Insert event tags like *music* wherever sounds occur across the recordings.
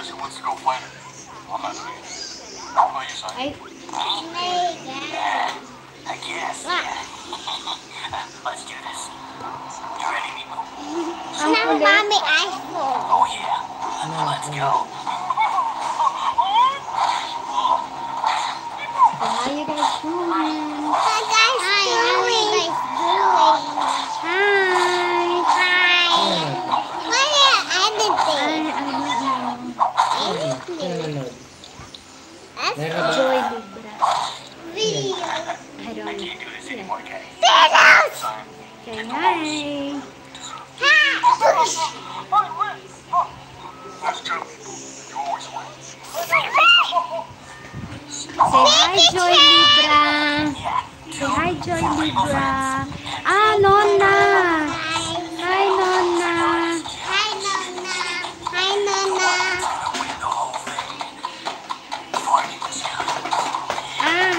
Alright, guys, who wants to go fight her? I'm not doing it. How about you, son? Ay, Megan. I guess, yeah. *laughs* Let's do this. You ready, Mimo? ang Now, mommy, iPhone. Oh, yeah. Let's go. So how you guys doing? What guys doing? Hi. Hi. What are I, editing? I don't know. Editing. That's Joy Libra. video. I don't I know. can't do this Yeah. anymore, Kenny. Videos. Sorry. Okay, hi. Hi. That's true. You always win. Say hi, Joy Libra. Say hi, Joy Libra. Ah, Nonna. Hi, Nonna. Hi, Nana. Hi, Nana. Win the whole thing. Fighting. Ah,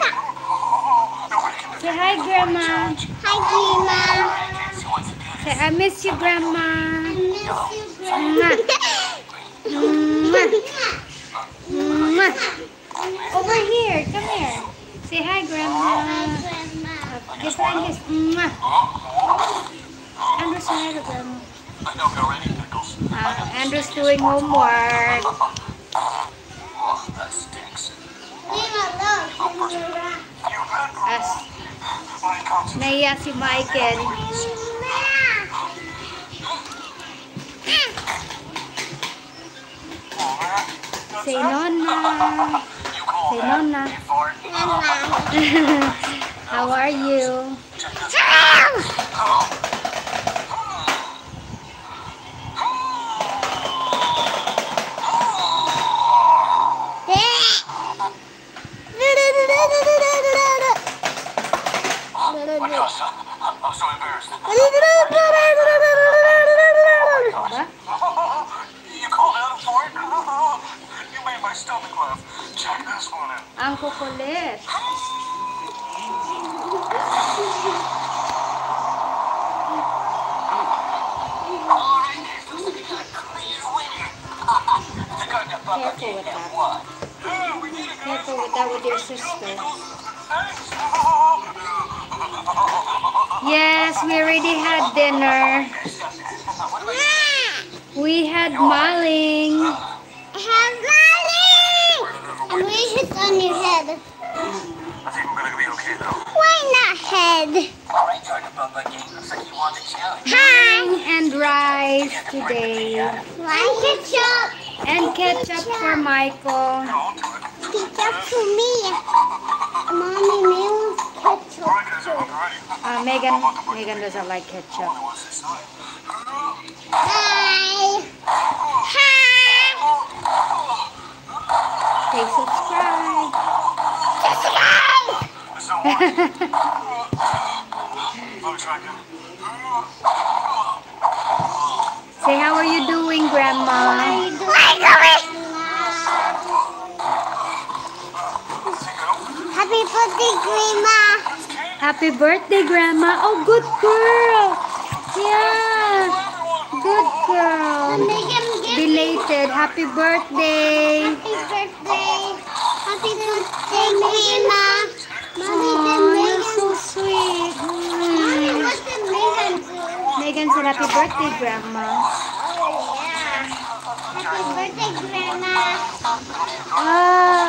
the room. Nobody can Say hi, Grandma. Hi, Grandma. Casey wants to do Say, I miss you, Grandma. I miss you, Mwah. Over here, come here. Say hi, Grandma. Grandma. Give her a kiss. Mwah. Andrew, say hi to Grandma. I don't go any pickles. Uh, Andrew's doing homework. That stinks. Leave alone. Grandma. You bet, bro. As When it to naiya si Michael. Say Nonna. Say that Nonna. a fart? Grandma. How are you? Check this out. My gosh, I'm so embarrassed. *laughs* Papa Careful with that. won. Yeah, we did it, guys. Careful with that with your sister. Yes, we already had dinner. We had maling. And where's it on your head? I think we're gonna be okay though. Why not head? Alright, Jordan Bubba King. Looks like you won the challenge. Hi. And rice today. Why ketchup? And ketchup for Michael. I'll do. Ketchup for me. Mommy, me wants ketchup. Alright, guys, I'm ready. Uh, Megan, Megan doesn't like ketchup. Only what's this time? Hi. Hi. Please subscribe. It's not working. Let me try again. Say, how are you doing, Grandma? Happy birthday, Grandma. Happy birthday, Grandma. Oh, good girl. Yeah, good girl. Megan, give me Belated. Happy birthday. Happy birthday, Grandma. Mommy, you're so sweet. Mommy, Mm. what did Megan do? Megan said, happy birthday, Grandma. Oh, yeah. Happy birthday, Grandma. Ah,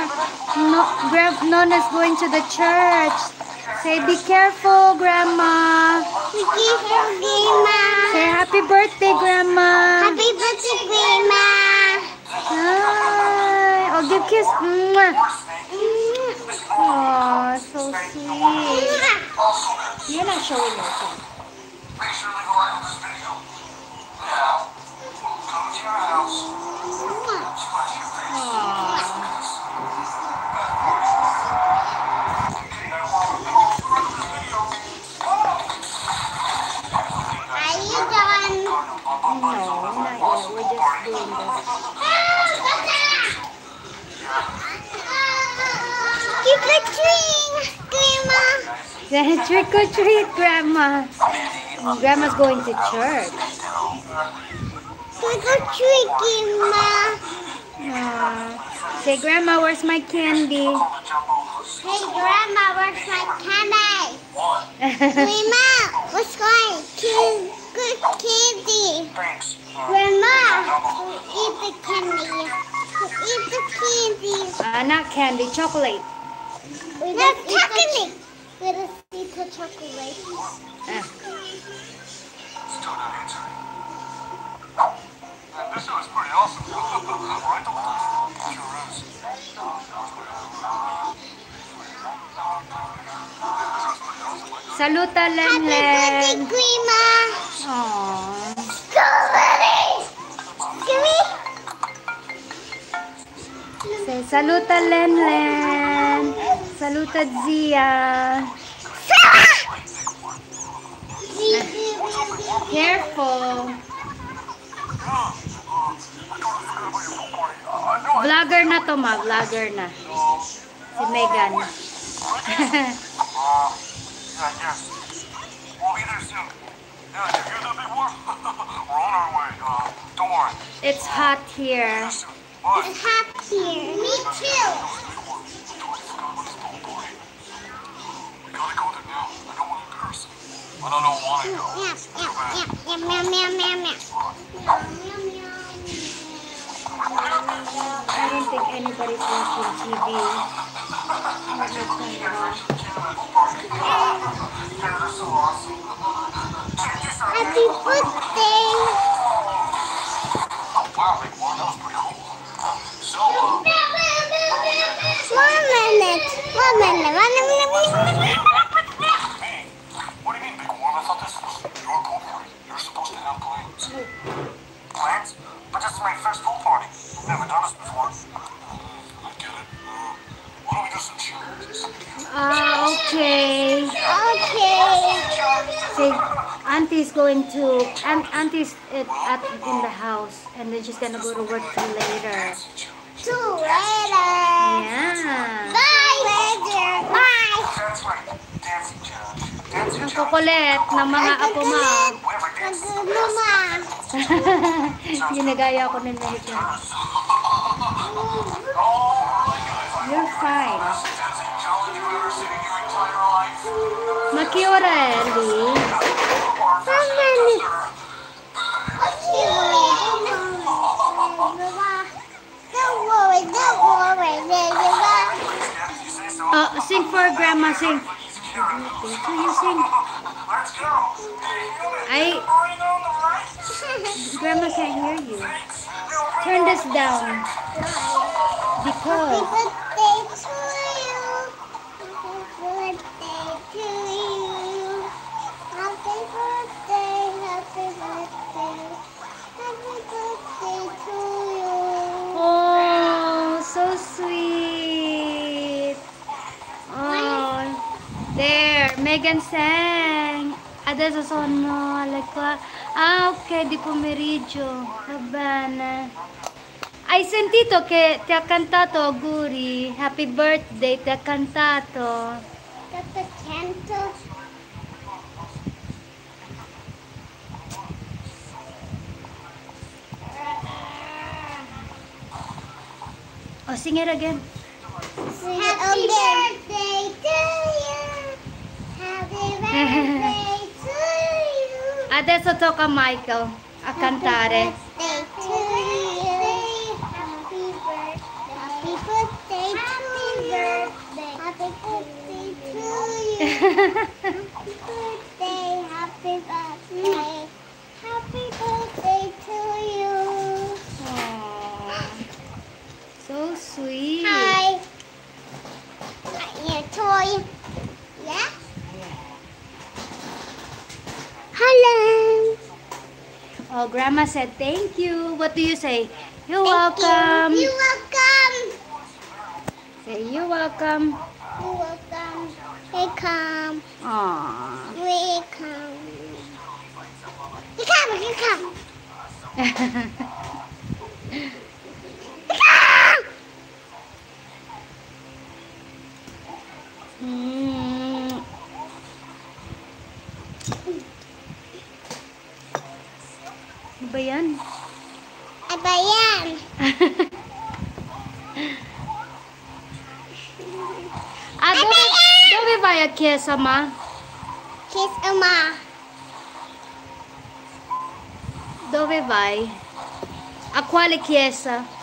no, Gra- Nona's going to the church. Say, be careful, Grandma. Give her Grandma. Say, happy birthday, Grandma. Happy birthday, Grandma. Hi. Oh, give kiss. Mwah. Oh, so sweet. You're not showing your phone. Make sure like this video. Now, come to your house. Are you done? No, not yet. We're just doing this. Trick or treat, Grandma. Trick or treat, grandma. Grandma's going to church. Trick or treating, Ma. Aw. Say, Grandma, where's my candy? Hey, Grandma, where's my candy? *laughs* Grandma, what's going to good candy? Grandma, eat the candy. Eat the candy. uh, not candy, chocolate. We no, chocolate. Let us eat the chocolate. Ah. Still not answering. Man, this show is pretty awesome. *laughs* right, Dalton? Sure is. Saluta, Len Happy birthday, Len. Grandma. Aw. Strawberries. Give me. Say, saluta, Len Len. Saluta, Zia. Careful. Vlogger na to, ma. Vlogger na. Si Megan. Uh, yeah, yes. *laughs* We'll be there soon. Yeah, you hear that big war? We're on our way. Uh, don't worry. It's hot here. It's hot here. Me too. But I don't want to go. Yeah, yeah, yeah, yeah, meow, meow, meow, meow. Meow, meow, meow, meow. I don't think anybody's watching TV. Happy birthday. Wow, big war. That was pretty cool. So, uh, One minute. One minute. One minute. me? What do you mean, big war? I thought this was your pool party. You're supposed to have plans. Plans? But this is my first pool party. I've never done this before. I get it. Uh, why don't we do some challenges? Ah, okay. Okay. Say, Auntie's going to, and Auntie's at, at in the house, and then she's gonna go to work till later. See later. Yeah. Bye. Later. Bye. That's right. Dancing challenge. Dancing Ang challenge. kukulit ng mga apo mo. Whoever dances Good mama. Ginagaya ko ni Megan. You're fine. dancing challenge you've ever seen in your entire life. Makiora, Ellie. One minute. Don't worry, don't worry, baby. Yes, you say so. Uh, sing for Grandma, sing. Let's go. I. Grandma can't hear you. Turn this down. Because, Megan. Adesso sono alle qua. Ah, ok, di pomeriggio. Va bene. Hai sentito che ti ha cantato auguri? Happy birthday, ti ha cantato. Tata Canto. Oh, sing it again. Happy birthday to you. Adesso tocca a Michael a cantare. Happy birthday to you. Happy birthday. Happy birthday to you. Happy birthday to you. Happy birthday. Happy birthday. Happy birthday to you. Aw, so sweet. Hi. Your toy. Yeah? Hello. Oh, Grandma said thank you. What do you say? You're Thank welcome. You. You're welcome. Say you're welcome. You're welcome. Welcome. Aww. Welcome. You come. You come. *laughs* vai a chiesa, ma? Kiss Uma. Dove vai? A quale chiesa? Put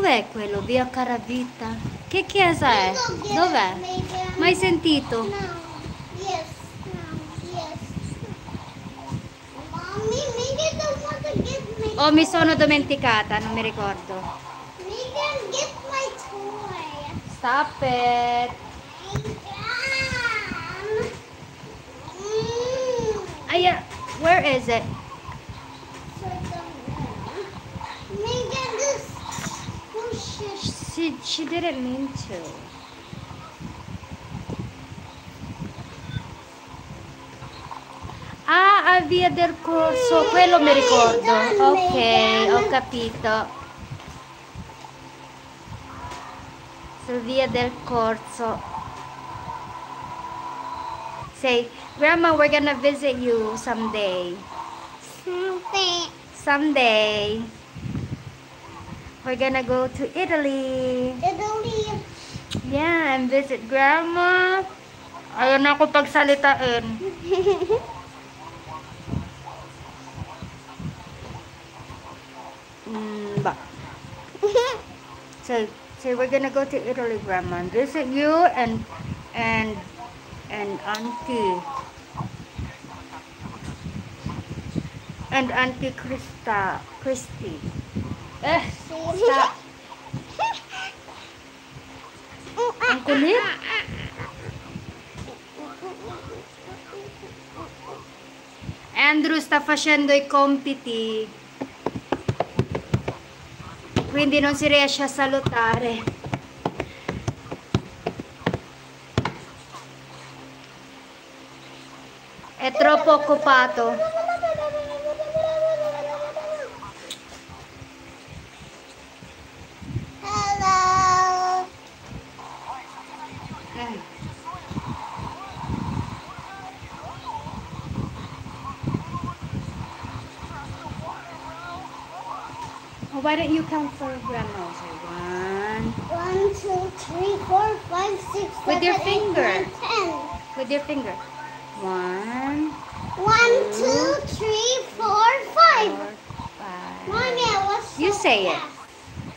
Dov'è quello? Via Caravita? Che chiesa è? Dov'è? Mai sentito? No. Yes. No. Yes. Mommy, Megan don't want to get me. Oh, mi sono dimenticata, non mi ricordo. Megan, get my toy. Stop it. Mm. Aya, where is it? She, she didn't mean to. Ah, a Via del Corso, quello mi ricordo. Ok, ho capito. Su Via del Corso. Say, Grandma, we're gonna visit you someday. Something. Someday. We're gonna go to Italy. Italy. Yeah, and visit Grandma. Ayun ako pagsalitain. *laughs* Mm, ba. *laughs* So, so we're gonna go to Italy, Grandma, and visit you and and and Auntie and Auntie Krista, Christy. Eh, stop. Ang kulit. Andrew sta facendo i compiti. Quindi non si riesce a salutare. È troppo occupato. Eh. Oh, why don't you count for grandma? So one. One, two, three, four, five, six, With your eight, finger. nine, ten. With your finger. One, One, two, three, four, five. four, five. Mommy, I was so You say it.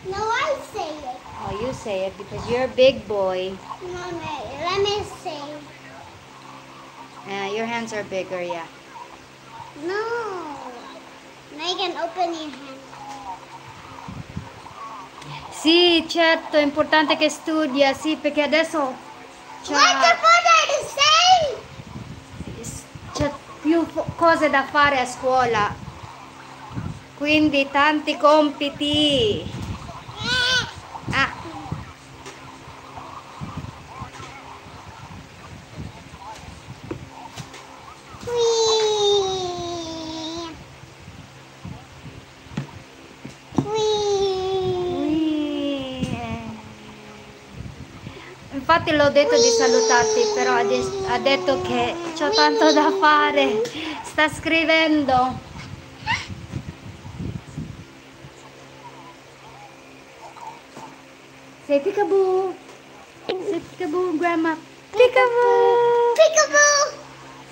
No, I say it. Oh, you say it because you're a big boy. Let me. Uh, your hands are bigger, yeah. No. Megan, open your hand. Sì, certo, è importante che studia, sì, perché adesso c'è più cose da fare a scuola. Quindi tanti compiti. Infatti l'ho detto di salutarti, però ha, de- ha detto che ho tanto da fare. Sta scrivendo. Say peekaboo. Say peekaboo, grandma. Peekaboo. Peekaboo.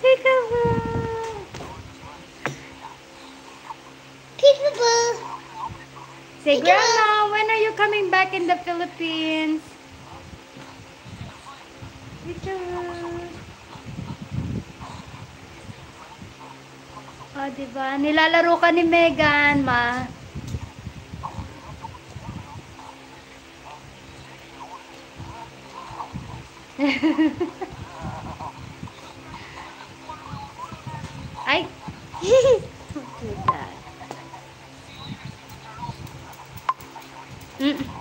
Peekaboo. Peekaboo. Say, grandma, when are you coming back in the Philippines? Peekaboo. Oh, diba? Nilalaro ka ni Megan, ma. *laughs* Ay! Don't do that. Mm.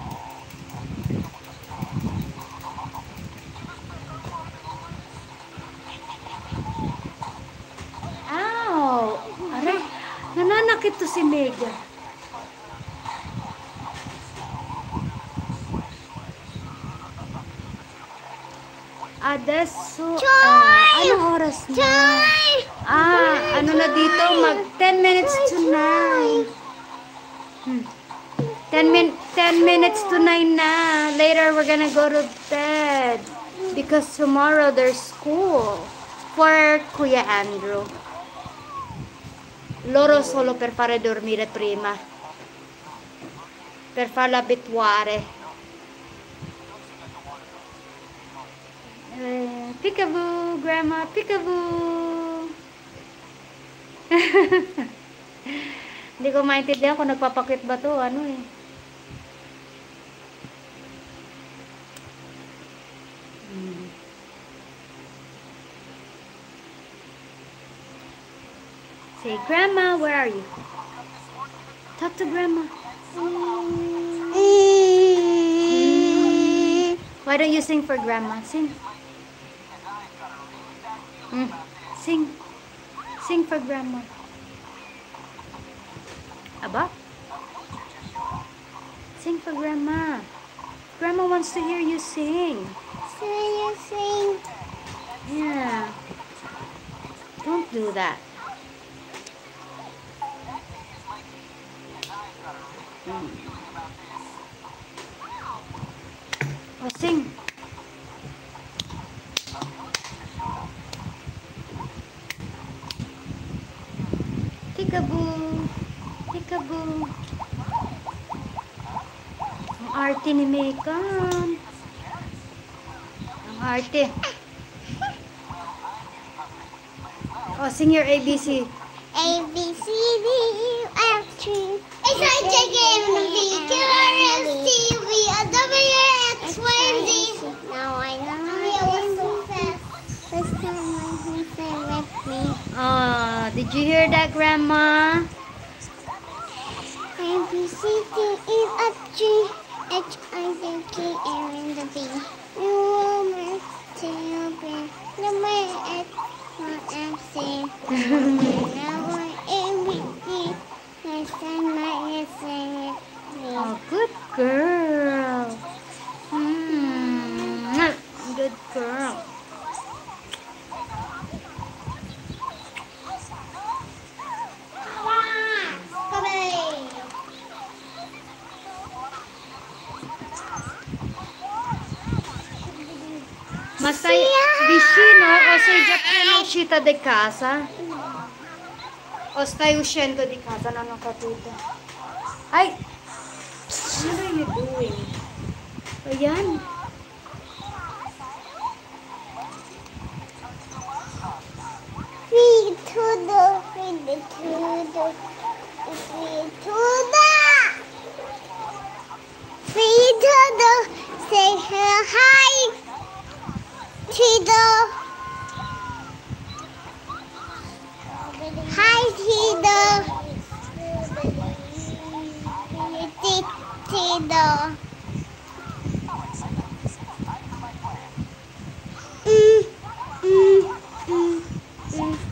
Ah, ano na dito? Mag 10 minutes to 9. Hmm. 10, min 10 minutes to 9 na. Later, we're gonna go to bed. Because tomorrow there's school. For Kuya Andrew. Loro solo per fare dormire prima. Per farla abituare. Eh, peekaboo, grandma, peekaboo. *laughs* Hindi ko maintindihan kung nagpapakit ba to, ano eh. Hmm. Say, Grandma, where are you? Talk to Grandma. Mm. Why don't you sing for Grandma? Sing. Mm. Sing. Sing for Grandma. Aba? Sing for Grandma. Grandma wants to hear you sing. So you sing. Yeah. Don't do that. Mm. Oh, sing. Peekaboo. Peekaboo. Ang arte ni Megan. Ang arte. Oh, sing your ABC. A B C D E F G. It's like the game of the Q R S T U V W X Y and Z. Now I know how to was so fast. First time my husband with me. Oh, did you hear that, Grandma? A B C D E F G H I J K L M N B. You will make to your brain. No matter what I'm saying. Now I am with you. Next time I sing with me. Oh, good girl. Mm, good girl. Ma stai vicino o sei già appena uscita di casa? O stai uscendo di casa? Non ho capito. Ay! What are you doing? Ayan. Feed to the, feed to the, feed to the, feed to the, say hi to the, hi to the, to the, mm, mm, mm, mm.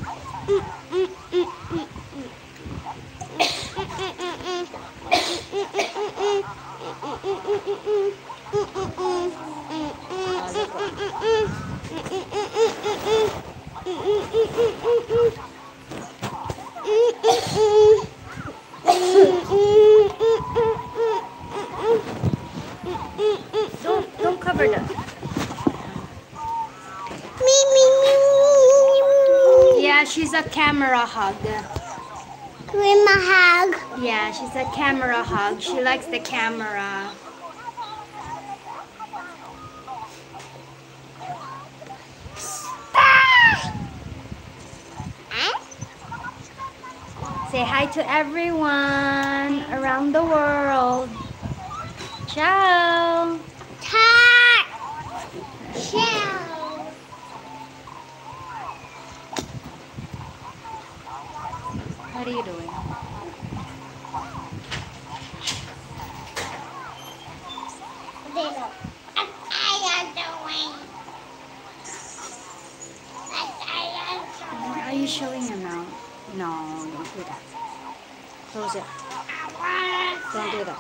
Don't, don't cover that. Me, me, me, me, me. Yeah, she's a camera hug. Grandma hug. Yeah, she's a camera hug. She likes the camera. Say hi to everyone around the world. Ciao. Tar. Shell. What are you doing? Chilling your mouth? No, don't do that. Close it. Don't do that.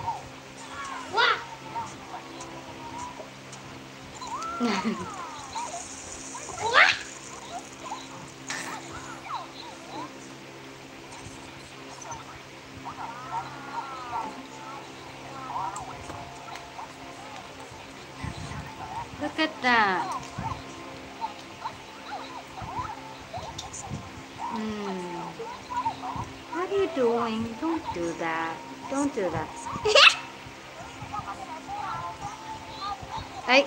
*laughs* Look at that. Doing? Don't do that. Don't do that. Ay,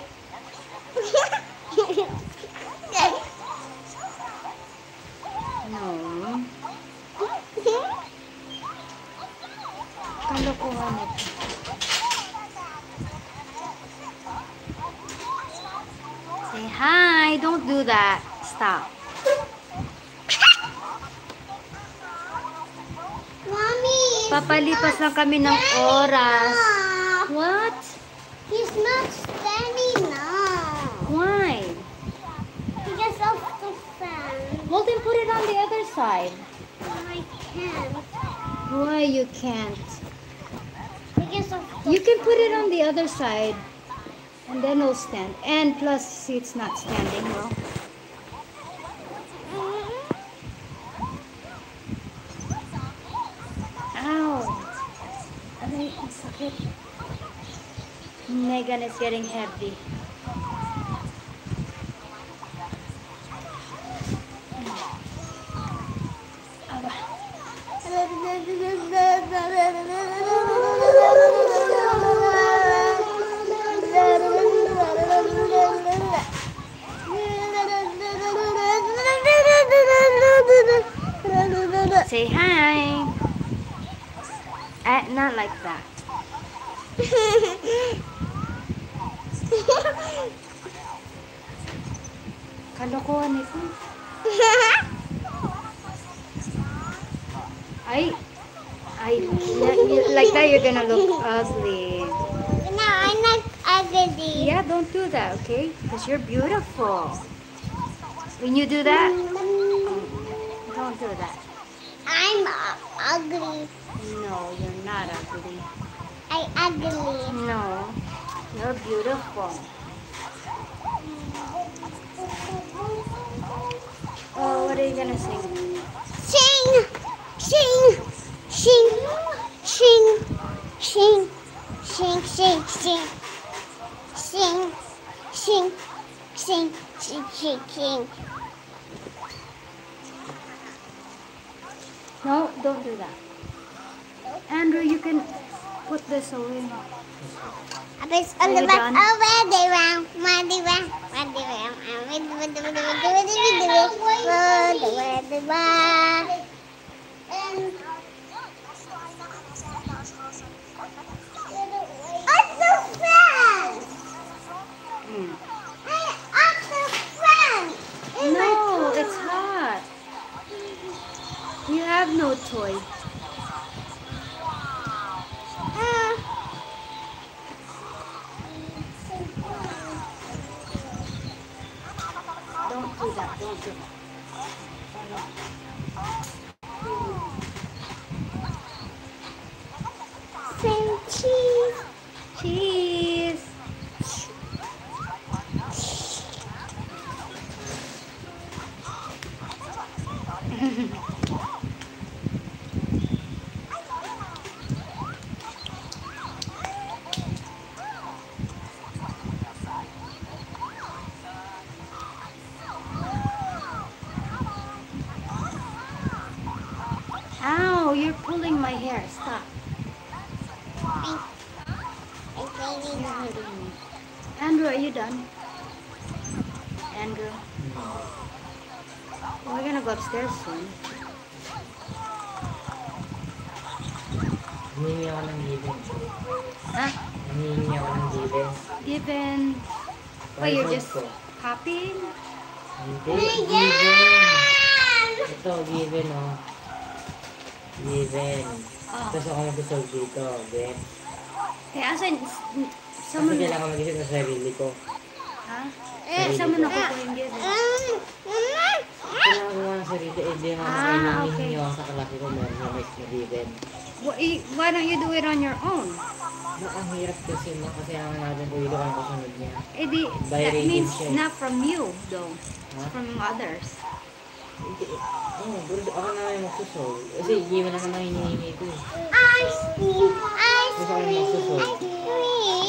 no. Say hi. Don't do that. Stop. Mommy. Papalipas lang kami ng oras. What? He's not standing now. Why? Because of the fan. Well, then put it on the other side. I can't. Why you can't? Because of the You can put it on the other side. And then it'll stand. And plus, see, it's not standing well. Ow! Aray, ang sakit. Megan is getting heavy. Say hi. Uh, not like that. *laughs* Kalokohan ito. Ay. Like that, you're gonna look ugly. No, I'm not ugly. Yeah, don't do that, okay? Because you're beautiful. When you do that, don't do that. I'm ugly. No, you're not ugly. I ugly. No, you're beautiful. Oh, what are you gonna sing? Sing, sing, sing, sing, sing, sing, sing, sing, sing, sing, sing, sing, sing, sing. No, don't do that. Andrew, you can put this away. Abis Are on you the back. done? Oh, they round, they round, they round, round. At the front. Mm. At the front. In my No, toy. it's hot. You have no toy. Thank you. Given. Oh, you're just ko. copying? Hindi, given. Ito, given oh. Given. Oh. Tapos ako mag-solve dito, get? Eh, asan? Kasi Someone... kailangan mag-isip sa sarili ko. Ha? Eh, Saan mo nakuha yung given? Kailangan ko ng sarili, eh, di nga Ah, kailangan okay. ako sa klase ko meron na may given. Wh- eh, Why don't you do it on your own? Na, ang hirap kasi ma, kasi ang natin ko ilo ang kasunod niya. Eh, di, By that means siya not from you, though. Ha? From others. Hindi, Oo, pero ako na yung magsusolve. Kasi given na naman hinihingi ko eh. Ice cream, ice Gusto ko cream, ice cream.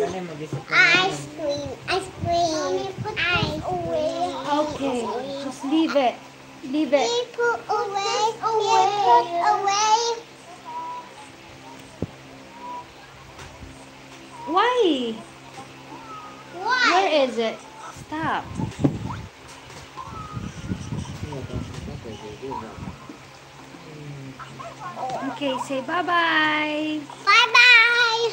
na yung mag-discipline. Ice cream. Ice cream. Ice cream. Okay, just leave it. Leave it. We put away. We put away. Why? Why? Where is it? Stop. Okay, say bye-bye. Bye bye.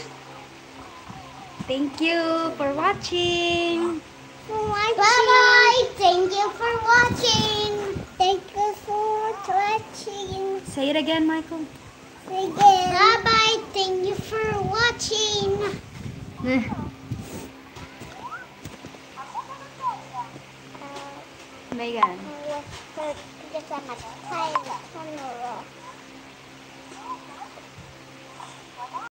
Thank you for watching. For watching. Bye bye. Thank you for watching. Thank you for watching. Say it again, Michael. Again. Bye bye. Thank you for watching. 嗯。没人。我在在在买菜了，看到了。